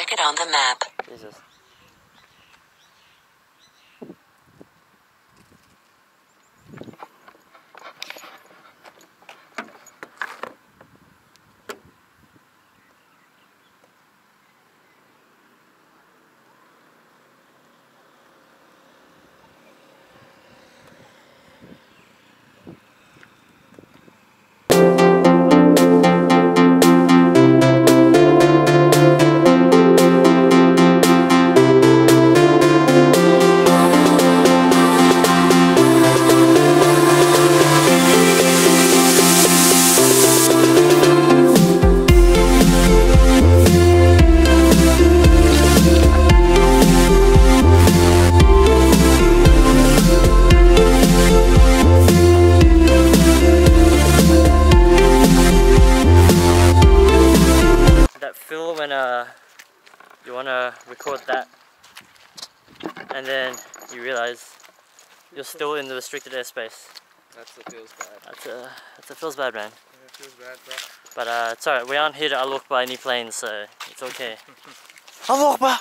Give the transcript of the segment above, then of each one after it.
Check it on the map. Jesus. Want to record that and then you realize you're still in the restricted airspace. That's what feels bad. That's a, that's a feels bad, man. Yeah, it feels bad, bro. But uh, it's alright, we aren't here to unlock by any planes, so it's okay. unlock by!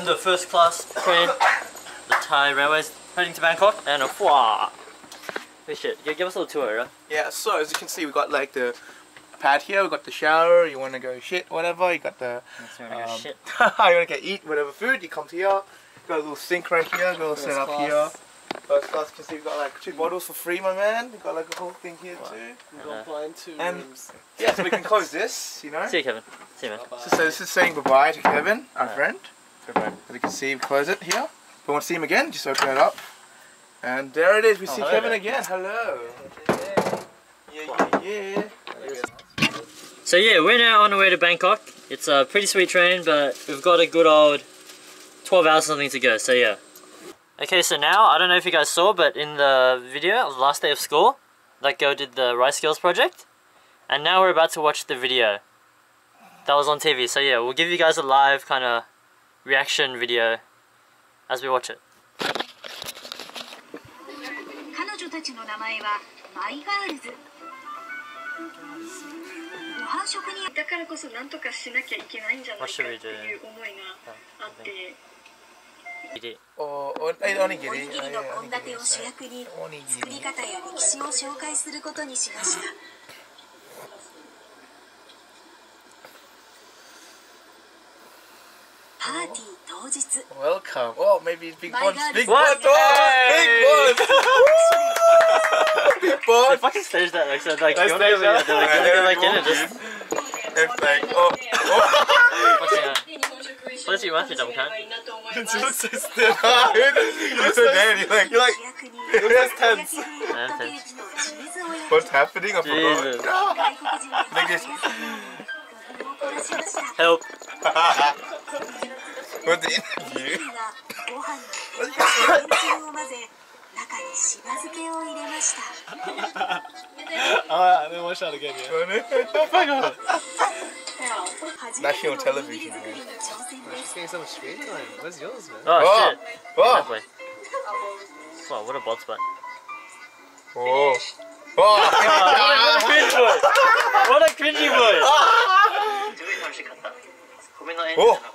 In the first class train, the Thai Railways, heading to Bangkok, and a wow. Hey shit, give give us a little tour, right? Yeah, so as you can see, we got like the pad here. We got the shower. You want to go shit, whatever. You got the um, shit. you want to go eat whatever food. You come to here. Got a little sink right here. Got a little First set up class. here. First class. You can see we've got like two bottles for free, my man. We've got like a whole thing here Wow. too. We've got blind two And- rooms. Yeah, so we can close this. You know. See you, Kevin. See you, man. Bye-bye. So, so this is saying goodbye to Kevin, our Yeah. friend. As you can see, we close it here. If you want to see him again, just open it up. And there it is. We Oh, see Kevin there. again. Hello. Yeah, yeah, yeah. So yeah, we're now on our way to Bangkok. It's a pretty sweet train, but we've got a good old 12 hours something to go, so yeah. Okay, so now, I don't know if you guys saw, but in the video of the last day of school, that girl did the Rice Girls project. And now we're about to watch the video. That was on TV, so yeah, we'll give you guys a live kind of reaction video as we watch it. 彼女たちの名前はマイガールズ。ご繁殖にだからこそ何とかしなきゃいけないんじゃないかっていう思いがあって。おおえおにぎおりの献立を主役に作りり方や歴史を紹介することにしましたパーティー当日 Welcome. Oh, maybe big My ones. Big ones. Big ones. Big ones. If I can stage that like? So like, you want to stage that? They're like, And they're like in it, just... It's like, oh. oh. What did you want to double count? It looks so. You're so dead. You're like, you're like, it's tense. Yeah, tense. What's happening? I forgot. Jesus. This. Help. What's the 次 interview? はご飯に天つゆを混ぜ中にしば漬けを入れました Ah, then watch that again, yeah. 初めての National おにぎり television, 作りに挑戦で She's す getting so much screen time. Where's yours, man? Oh, Oh. shit. Oh. That way. Wow, what a bald spot. Oh. Oh. what a cringe boy! What a cringy boy! す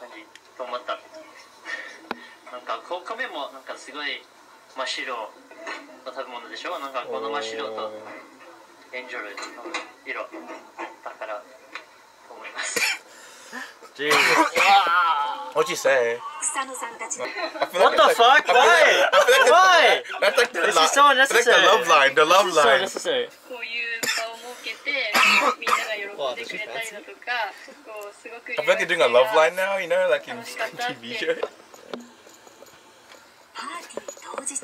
白の食べ物でしょなんかこの真っ白とエンジョルの色だからと思います。Jesus. What'd you say? 草野さんたちの I feel What the fuck? Why? Why? That's like the, This is so that's like the love line. The love This is so line. necessary. こういう場を設けてみんなが喜んでくれたりだとかこうすごく I feel like doing a love line now. You know, like in TV shows. パーティー当日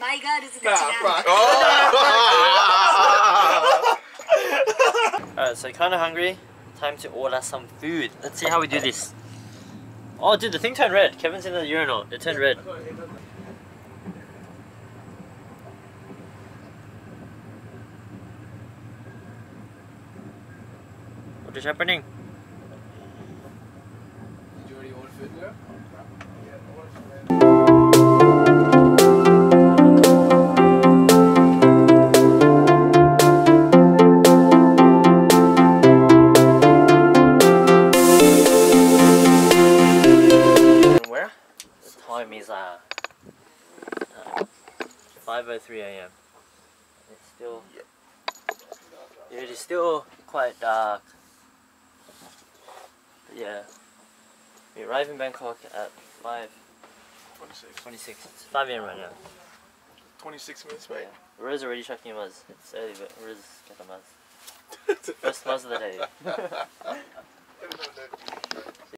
My God is the nah, oh. Alright, so kind of hungry. Time to order some food. Let's see how we do this. Oh, dude, the thing turned red. Kevin's in the urinal. It turned red. What is happening? time is uh, uh 5.03 a.m. It's still... yeah. It is still quite dark. But yeah. We arrive in Bangkok at five twenty-six. 26. It's 5 a.m. right now. 26 minutes, mate. Yeah. Riz already checking buzz. It's early, but Riz checking buzz. First buzz of the day.